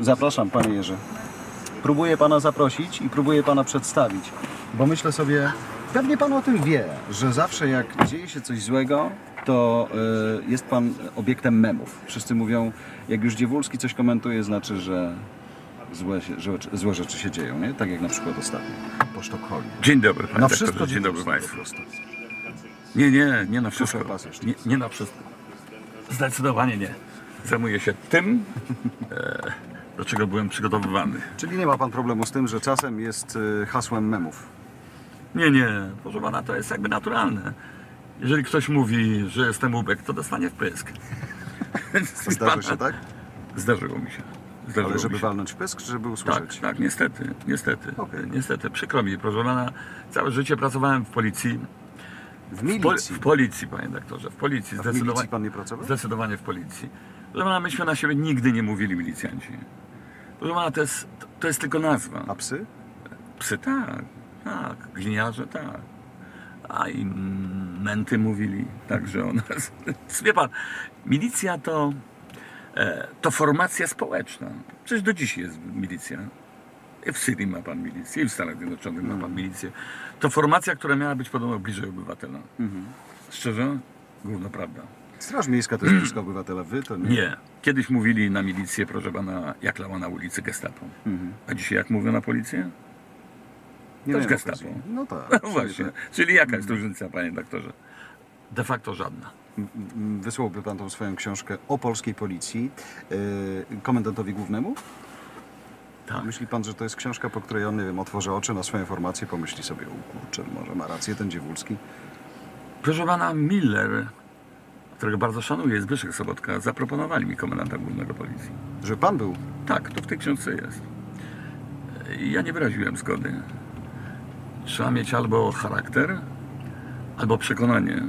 Zapraszam, panie Jerzy. Próbuję pana zaprosić i próbuję pana przedstawić, bo myślę sobie, pewnie pan o tym wie, że zawsze jak dzieje się coś złego, to y, jest pan obiektem memów. Wszyscy mówią, jak już Dziewulski coś komentuje, znaczy, że złe, że, złe rzeczy się dzieją, nie? Tak jak na przykład ostatnio po Sztokholmie. Dzień dobry, panie Na wszystko Dzień dobry państwu. Nie, nie, nie na wszystko. Nie, nie na wszystko. Zdecydowanie nie. Zajmuję się tym, e, do czego byłem przygotowywany. Czyli nie ma pan problemu z tym, że czasem jest y, hasłem memów. Nie, nie, proszę pana, to jest jakby naturalne. Jeżeli ktoś mówi, że jestem ubek, to dostanie wprysk. Więc Zdarzy się tak? Zdarzyło mi się. Zdarzyło Ale żeby mi się. walnąć w pysk, żeby Tak, usłyszeć? tak, niestety, niestety. Okej. Niestety, przykro mi, proszę pana, całe życie pracowałem w policji. W W, pol- milicji. w policji, panie doktorze, w policji. A w milicji pan nie pracował? zdecydowanie w policji. Proszę pana, myśmy na siebie nigdy nie mówili milicjanci. Proszę to jest, to, jest tylko nazwa. A psy? Psy tak, tak, gliniarze tak. A i menty mówili także o nas. Wie pan, milicja to, e, to formacja społeczna. Przecież do dziś jest milicja. I w Syrii ma pan milicję, i w Stanach Zjednoczonych ma pan milicję. To formacja, która miała być podobno bliżej obywatela. Szczerze? Główna prawda. Straż Miejska to jest blisko obywatela. Wy to nie. Nie. Kiedyś mówili na milicję, proszę pana, jak lała na ulicy gestapo. A dzisiaj jak mówią na policję? nie to jest miałem gestapo. okazji. No tak. No czyli właśnie. Czyli jaka jest różnica, panie doktorze? De facto żadna. M- m- Wysłałby pan tą swoją książkę o polskiej policji yy, komendantowi głównemu? Tak. Myśli pan, że to jest książka, po której on, nie wiem, otworzy oczy na swoją formację, pomyśli sobie, o kurczę, może ma rację ten Dziewulski? Proszę pana Miller, którego bardzo szanuję, Zbyszek Sobotka, zaproponowali mi komendanta głównego policji. Że pan był Tak, to w tej książce jest. Ja nie wyraziłem zgody. Trzeba mieć albo charakter, albo przekonanie,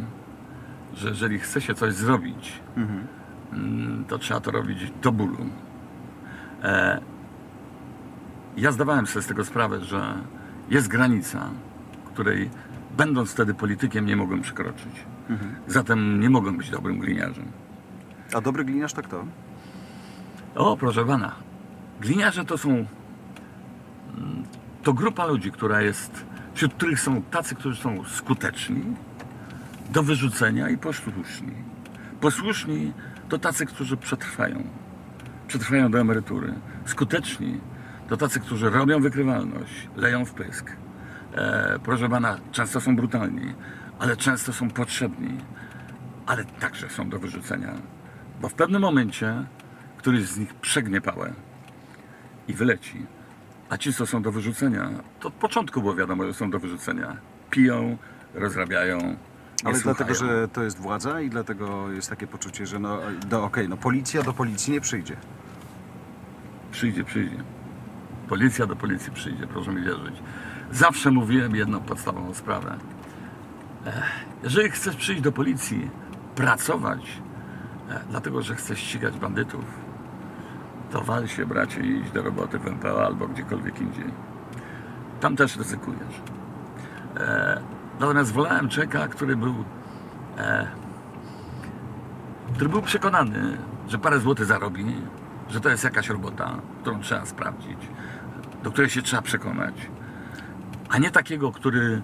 że jeżeli chce się coś zrobić, mm, to trzeba to robić do bólu. E, ja zdawałem sobie z tego sprawę, że jest granica, której będąc wtedy politykiem nie mogłem przekroczyć. Zatem nie mogłem być dobrym gliniarzem. A dobry gliniarz to kto? O, proszę pana. Gliniarze to są. mm, To grupa ludzi, która jest. Wśród których są tacy, którzy są skuteczni, do wyrzucenia i posłuszni. Posłuszni to tacy, którzy przetrwają. Przetrwają do emerytury. Skuteczni to tacy, którzy robią wykrywalność, leją w pysk. E, proszę pana, często są brutalni, ale często są potrzebni, ale także są do wyrzucenia. Bo w pewnym momencie któryś z nich przegnie pałę i wyleci. A ci, co są do wyrzucenia, to od początku było wiadomo, że są do wyrzucenia. Piją, rozrabiają. nie Ale dlatego, słuchają. że to jest władza i dlatego jest takie poczucie, że no, do, okej, no policja do policji nie przyjdzie. Przyjdzie, przyjdzie. Policja do policji przyjdzie, proszę mi wierzyć. Zawsze mówiłem jedną podstawową sprawę. Jeżeli chcesz przyjść do policji, pracować, e, dlatego że chcesz ścigać bandytów, to wal się, bracie, i idź do roboty w MPO albo gdziekolwiek indziej. Tam też ryzykujesz. E, natomiast wolałem człowieka, który był e, który był przekonany, że parę złotych zarobi, że to jest jakaś robota, którą trzeba sprawdzić, do której się trzeba przekonać, a nie takiego, który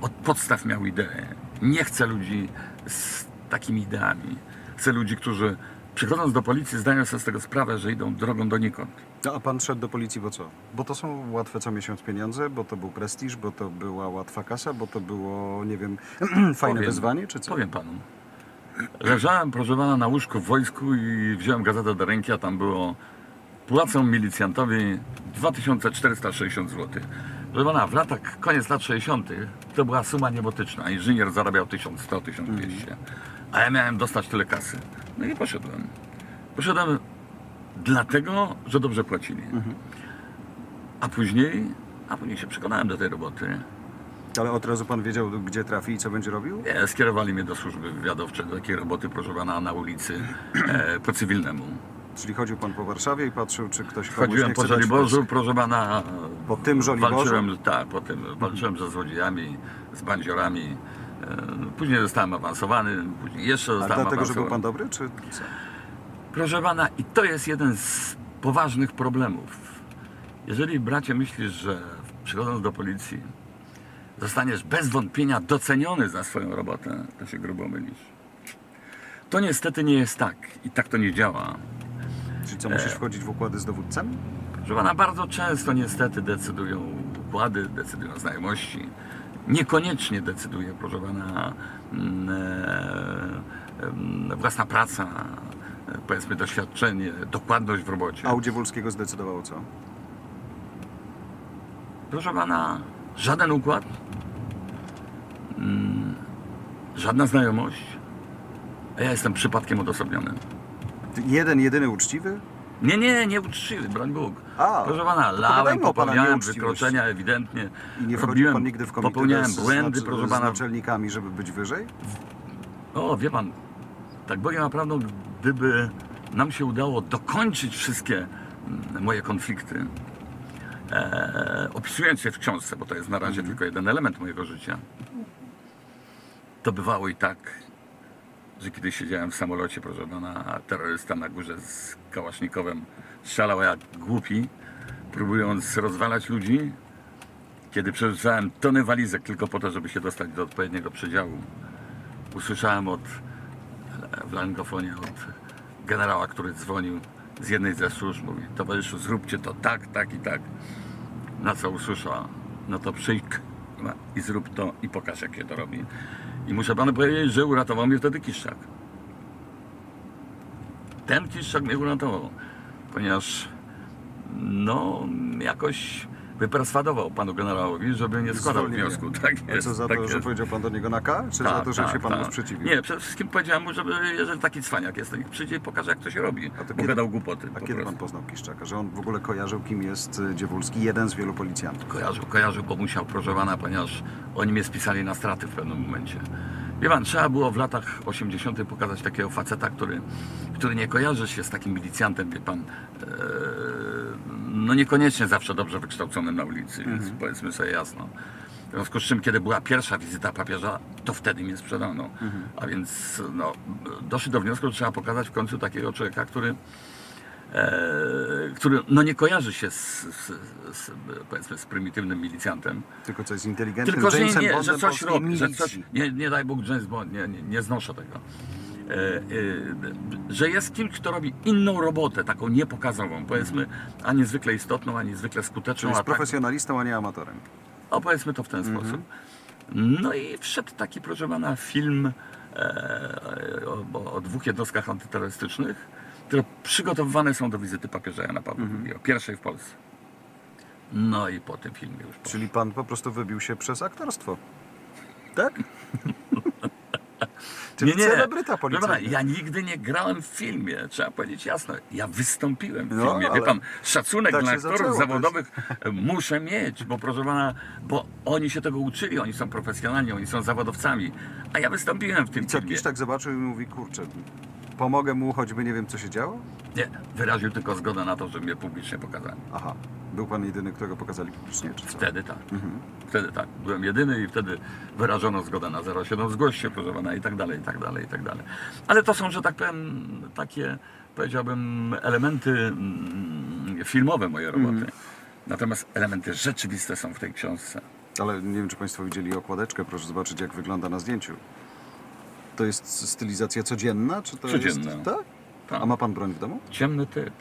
od podstaw miał ideę. Nie chce ludzi z takimi ideami. Chce ludzi, którzy przychodząc do policji zdają sobie z tego sprawę, że idą drogą donikąd. No, a pan szedł do policji, bo co? Bo to są łatwe co miesiąc pieniądze, bo to był prestiż, bo to była łatwa kasa, bo to było, nie wiem, fajne Powiem- wyzwanie, czy co? Powiem panu. Leżałem, proszę pana, na łóżku w wojsku i wziąłem gazetę do ręki, a tam było płacą milicjantowi 2460 zł. Proszę pana, w latach, koniec lat 60. to była suma niebotyczna. Inżynier zarabiał 1100-1200, a ja miałem dostać tyle kasy. No i poszedłem. Poszedłem dlatego, że dobrze płacili. A później, a później się przekonałem do tej roboty. Ale od razu pan wiedział, gdzie trafi i co będzie robił? Nie, skierowali mnie do służby wywiadowczej, do takiej roboty, proszę pana, na ulicy e, po cywilnemu. Czyli chodził pan po Warszawie i patrzył, czy ktoś komuś Chodziłem po Żoliborzu, proszę pana. Po tym Żoliborzu? Walczyłem, tak, po tym. Walczyłem ze złodziejami, z bandziorami. E, Później zostałem awansowany, później jeszcze A zostałem dlatego, że był pan dobry, czy co? Proszę pana, i to jest jeden z poważnych problemów. Jeżeli, bracie, myślisz, że przychodząc do policji zostaniesz bez wątpienia doceniony za swoją robotę, to się grubo mylisz. To niestety nie jest tak i tak to nie działa. Czyli co, E. musisz wchodzić w układy z dowódcem? Proszę pana, bardzo często niestety decydują układy, decydują znajomości. Niekoniecznie decyduje, proszę pana, mm, e, em, własna praca, e, powiedzmy doświadczenie, dokładność w robocie. A u Dziewulskiego zdecydowało co? Proszę pana, żaden układ, mm, żadna znajomość, a ja jestem przypadkiem odosobniony. Jeden, jedyny uczciwy? Nie, nie, nie uczciwy, broń Bóg. A, Proszę pana, to lałem, pana popełniałem wykroczenia ewidentnie. I nie wchodził pan nigdy w komitet Popełniałem z, błędy, z, proszę z pana. naczelnikami, żeby być wyżej? O, wie pan, tak Bogiem naprawdę, gdyby nam się udało dokończyć wszystkie mm, moje konflikty, e, opisując je w książce, bo to jest na razie Mhm. tylko jeden element mojego życia, to bywało i tak, że kiedy siedziałem w samolocie, proszę pana, terrorysta na górze z kałasznikowem strzelał jak głupi, próbując rozwalać ludzi, kiedy przerzucałem tony walizek tylko po to, żeby się dostać do odpowiedniego przedziału, usłyszałem od w langofonie od generała, który dzwonił z jednej ze służb, mówi, towarzyszu, zróbcie to tak, tak i tak. Na co usłyszała, no to przyjdź i zrób to i pokaż, jak się to robi. I muszę panu powiedzieć, że uratował mnie wtedy Kiszczak. Ten Kiszczak mnie uratował, ponieważ no jakoś wyperswadował panu generałowi, żeby nie składał Zwolnił wniosku. Tak jest, co za tak to, że jest. powiedział pan do niego na K? Czy za to, że się pan mu sprzeciwił? Nie, przede wszystkim powiedziałem mu, żeby, jeżeli taki cwaniak jest, to niech przyjdzie i pokaże, jak to się robi. A to Bo kiedy- gadał głupoty A po kiedy pan prostu. poznał Kiszczaka? Że on w ogóle kojarzył, kim jest y, Dziewulski, jeden z wielu policjantów. Kojarzył, kojarzył, bo musiał, proszę pana, ponieważ oni mnie spisali na straty w pewnym momencie. Wie pan, trzeba było w latach 80. pokazać takiego faceta, który, który nie kojarzy się z takim milicjantem, wie pan, e, no niekoniecznie zawsze dobrze wykształconym na ulicy, więc powiedzmy sobie jasno. W związku z czym, kiedy była pierwsza wizyta papieża, to wtedy mnie sprzedano. A więc no, doszli do wniosku, że trzeba pokazać w końcu takiego człowieka, który, e, który no, nie kojarzy się z, z, z, powiedzmy, z prymitywnym milicjantem. Tylko co jest inteligentnym Tylko, że, Jamesem nie, że coś robi, że coś, nie, nie daj Bóg James Bond, nie, nie, nie znoszę tego. E, e, że jest kimś, kto robi inną robotę, taką niepokazową, powiedzmy, a niezwykle istotną, a niezwykle skuteczną, jest tak, profesjonalistą, a nie amatorem. o, powiedzmy to w ten Mhm. sposób. No i wszedł taki, proszę pana, film e, o, o dwóch jednostkach antyterrorystycznych, które przygotowywane są do wizyty papieża Jana Pawła. II, pierwszej w Polsce. No i po tym filmie już poszło. Czyli pan po prostu wybił się przez aktorstwo. Tak? Czyli celebryta Proszę pana, policyjny. ja nigdy nie grałem w filmie, trzeba powiedzieć jasno. Ja wystąpiłem w No, filmie. Wie pan, szacunek tak dla aktorów zaczęło, zawodowych muszę mieć, bo proszę pana, bo oni się tego uczyli, oni są profesjonalni, oni są zawodowcami. A ja wystąpiłem w tym I co, filmie. Kiszczak zobaczył i mówi, kurczę, pomogę mu, choćby nie wiem, co się działo? Nie, wyraził tylko zgodę na to, żeby mnie publicznie pokazali. Aha. Był pan jedyny, którego pokazali publicznie, czy co? Wtedy tak. Mhm. Wtedy tak. Byłem jedyny i wtedy wyrażono zgodę na 07. Zgłoś się, proszę pana, i tak dalej, i tak dalej, i tak dalej. Ale to są, że tak powiem, takie, powiedziałbym, elementy mm, filmowe mojej roboty. Mhm. Natomiast elementy rzeczywiste są w tej książce. Ale nie wiem, czy Państwo widzieli okładeczkę. Proszę zobaczyć, jak wygląda na zdjęciu. To jest stylizacja codzienna, czy to Codzienna. jest... Tak? Tak. A ma Pan broń w domu? Ciemny typ.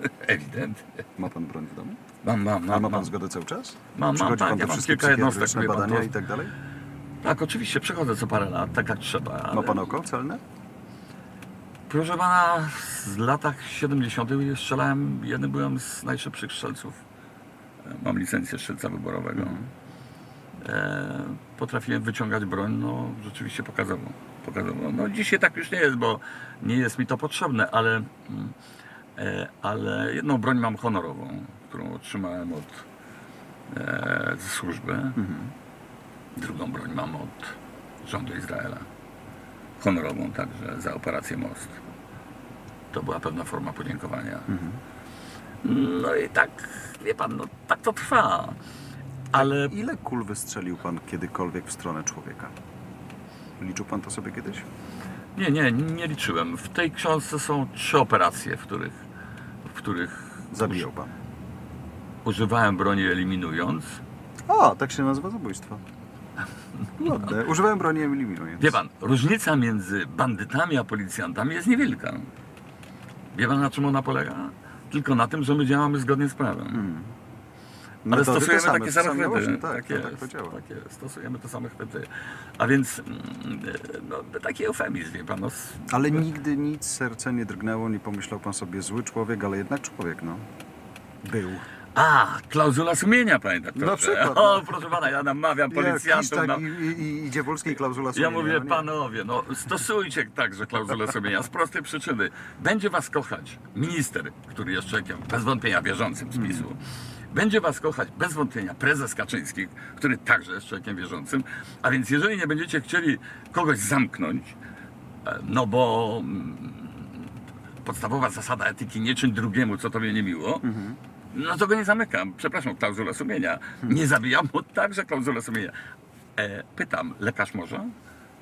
Ewidentnie. Ma Pan broń w domu? Mam, mam, A mam. ma mam. Pan zgodę cały czas? Mam, mam, Przychodzi tak, Pan ja do mam wszystkich pan, badania to- i tak dalej? Tak, oczywiście, przychodzę co parę lat, tak jak trzeba. Ma ale- Pan oko celne? Proszę pana, w latach 70. strzelałem, jednym byłem z najszybszych strzelców. E, Mam licencję strzelca wyborowego. E, potrafiłem wyciągać broń, no rzeczywiście pokazowo. pokazowo. No dzisiaj tak już nie jest, bo nie jest mi to potrzebne, ale, mm, e, ale jedną broń mam honorową, którą otrzymałem od e, ze służby. Drugą broń mam od rządu Izraela honorową także za operację Most. To była pewna forma podziękowania. No i tak, wie pan, no, tak to trwa. Ale Ile kul wystrzelił Pan kiedykolwiek w stronę człowieka? Liczył Pan to sobie kiedyś? nie, nie, nie liczyłem. W tej książce są trzy operacje, w których których Zabijał pan. używałem broni eliminując. O, tak się nazywa zabójstwo. Ładne. Używałem broni eliminując. Wie pan, różnica między bandytami a policjantami jest niewielka. Wie pan na czym ona polega? Tylko na tym, że my działamy zgodnie z prawem. Hmm. Ale Metody te stosujemy same, takie same chwyty. Tak, tak, jest, tak to działa. tak jest. Stosujemy te same chwyty. A więc mm, no, taki eufemizm, wie pan. No, Ale nigdy nic serce nie drgnęło, nie pomyślał pan sobie zły człowiek, ale jednak człowiek, no. Był. A, klauzula sumienia, panie doktorze. Na przykład, O, no. proszę pana, ja namawiam Jak policjantów. na... i, i, klauzula Ja sumienia. mówię, no panowie, no stosujcie także klauzulę sumienia z prostej przyczyny. Będzie was kochać minister, który jest człowiekiem bez wątpienia wierzącym z PiSu. Będzie was kochać bez wątpienia prezes Kaczyński, który także jest człowiekiem wierzącym. A więc jeżeli nie będziecie chcieli kogoś zamknąć, e, no bo mm, podstawowa zasada etyki nie czyń drugiemu, co tobie nie miło, no to go nie zamykam. Przepraszam, klauzula sumienia. Nie zabijam, bo także klauzula sumienia. E, pytam, lekarz może?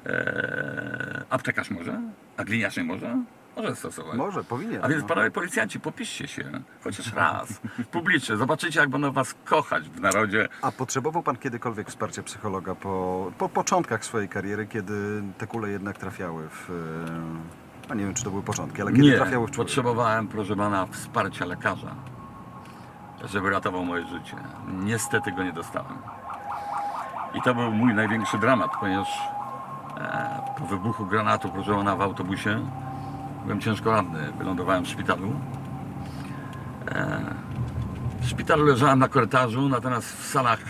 E, aptekarz może? A gliniarz nie może? Może stosować. Może, powinien. A więc no. panowie policjanci, popiszcie się chociaż raz publicznie. Zobaczycie, jak będą was kochać w narodzie. A potrzebował pan kiedykolwiek wsparcia psychologa po, po początkach swojej kariery, kiedy te kule jednak trafiały w... e, A nie wiem, czy to były początki, ale kiedy Nie, trafiały w człowieka? potrzebowałem, proszę pana, wsparcia lekarza, żeby ratował moje życie. Niestety go nie dostałem. I to był mój największy dramat, ponieważ e, po wybuchu granatu, proszę pana, w autobusie byłem ciężko ranny. Wylądowałem w szpitalu. E, w szpitalu leżałem na korytarzu, natomiast w salach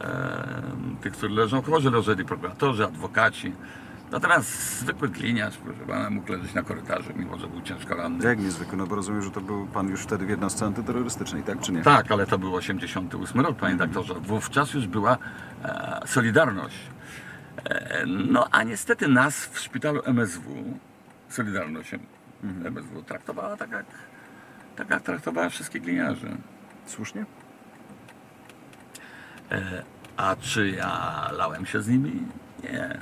e, tych, którzy leżą, chorzy leżeli prokuratorzy, adwokaci. Natomiast zwykły gliniarz, proszę pana, mógł leżeć na korytarzu, mimo że był ciężko ranny. Jak niezwykle, no bo rozumiem, że to był pan już wtedy w jednostce antyterrorystycznej, tak czy nie? Tak, ale to był 88 rok, panie doktorze. Wówczas już była e, Solidarność. E, no a niestety nas w szpitalu MSW, Solidarność MSW, traktowała tak jak, tak jak traktowała wszystkich gliniarzy. Słusznie? E, a czy ja lałem się z nimi? Nie.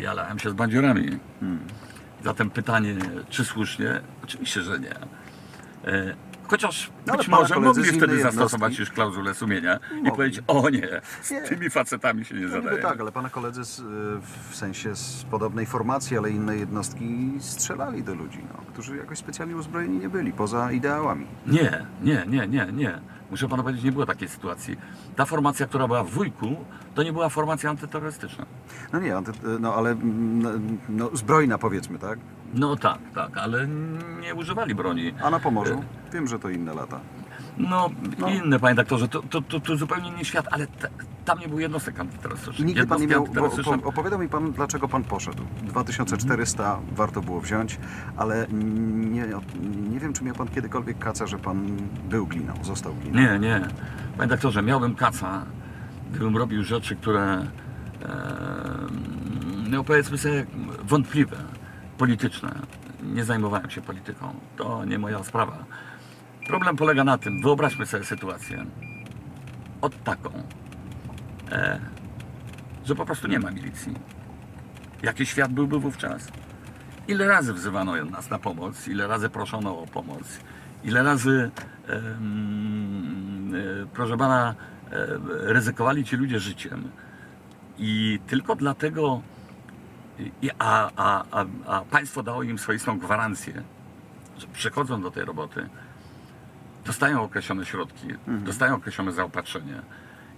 Ja lałem się z bandziorami. Zatem pytanie, czy słusznie? Oczywiście, że nie. Chociaż No, ale być może koledzy mogli wtedy zastosować już klauzulę sumienia i Mogli. powiedzieć, o nie, z Nie. tymi facetami się nie No zadaje. tak, ale pana koledzy z, y, w sensie z podobnej formacji, ale innej jednostki strzelali do ludzi, no, którzy jakoś specjalnie uzbrojeni nie byli, poza ideałami. Nie, nie, nie, nie, nie. Muszę panu powiedzieć, nie było takiej sytuacji. Ta formacja, która była w Wujku, to nie była formacja antyterrorystyczna. No nie, anty, no ale mm, no, no, zbrojna powiedzmy, tak? No tak, tak, ale nie używali broni. A na Pomorzu? Wiem, że to inne lata. No, No. inne, panie doktorze, to, to, to, to zupełnie inny świat, ale tam nie było jednostek antyterrorystycznych. Nigdy pan nie miał, bo, opowiadał mi pan, dlaczego pan poszedł. 2400 warto było wziąć, ale nie, nie wiem, czy miał pan kiedykolwiek kaca, że pan był gliną, został gliną. Nie, nie. Panie doktorze, miałbym kaca, gdybym robił rzeczy, które, e, no powiedzmy sobie, wątpliwe, polityczne. Nie zajmowałem się polityką. To nie moja sprawa. Problem polega na tym, wyobraźmy sobie sytuację, od taką, e, że po prostu nie ma milicji. Jaki świat byłby wówczas? Ile razy wzywano nas na pomoc, ile razy proszono o pomoc, ile razy, em, e, proszę pana, e, ryzykowali ci ludzie życiem. I tylko dlatego, a, a, a, a państwo dało im swoistą gwarancję, że przychodzą do tej roboty, dostają określone środki, dostają określone zaopatrzenie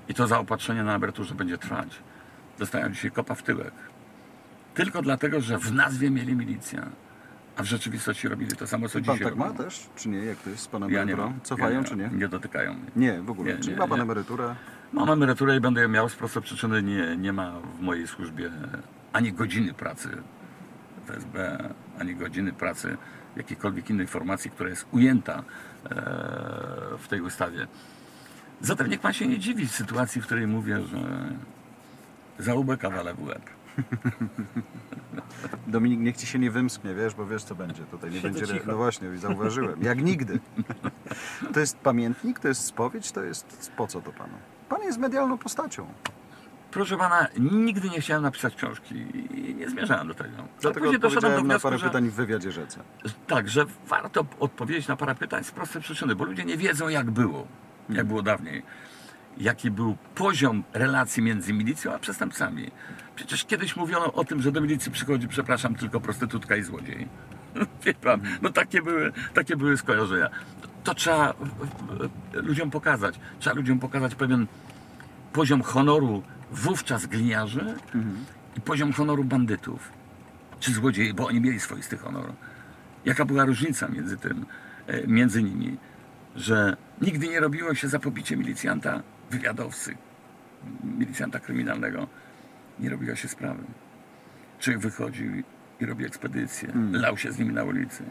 i to zaopatrzenie na emeryturze będzie trwać. Dostają dzisiaj kopa w tyłek. Tylko dlatego, że w nazwie mieli milicja, a w rzeczywistości robili to samo, co Pan dzisiaj tak ma robią. też, czy nie? Jak to jest z panem Ja emeryturą? Cofają, ja nie czy nie? Nie dotykają mnie. Nie, w ogóle. Nie, Czyli nie, ma pan nie. emeryturę? Mam emeryturę i będę ją miał z prostej przyczyny. Nie, nie ma w mojej służbie ani godziny pracy w SB, ani godziny pracy jakiejkolwiek innej formacji, która jest ujęta e, w tej ustawie. Zatem niech pan się nie dziwi w sytuacji, w której mówię, że załubę kawale w łeb. Dominik, niech ci się nie wymsknie, wiesz, bo wiesz co będzie. Tutaj nie Siedzę będzie. cicho. No właśnie, zauważyłem. Jak nigdy. To jest pamiętnik, to jest spowiedź, to jest po co to panu? Pan jest medialną postacią. Proszę pana, nigdy nie chciałem napisać książki i nie zmierzałem do tego. Dlatego później doszedłem do odpowiedziałem na wniosku, parę że, pytań w wywiadzie rzece. tak, że warto odpowiedzieć na parę pytań z prostej przyczyny, bo ludzie nie wiedzą jak było, jak było dawniej. Jaki był poziom relacji między milicją a przestępcami. Przecież kiedyś mówiono o tym, że do milicji przychodzi, przepraszam, tylko prostytutka i złodziej. Pan, no takie były, takie były skojarzenia. To, trzeba ludziom pokazać. Trzeba ludziom pokazać pewien poziom honoru wówczas gliniarzy i poziom honoru bandytów czy złodziei, bo oni mieli swoisty honor. Jaka była różnica między tym, e, między nimi, że nigdy nie robiło się za pobicie milicjanta, wywiadowcy, milicjanta kryminalnego, nie robiło się sprawy. Człowiek wychodził i- i robił ekspedycję, lał się z nimi na ulicy.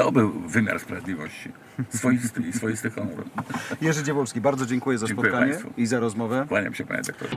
To był wymiar sprawiedliwości, swoisty i swoisty honor. Jerzy Dziewolski, bardzo dziękuję za Dziękuję spotkanie państwu. i za rozmowę. Kłaniam się, panie doktorze.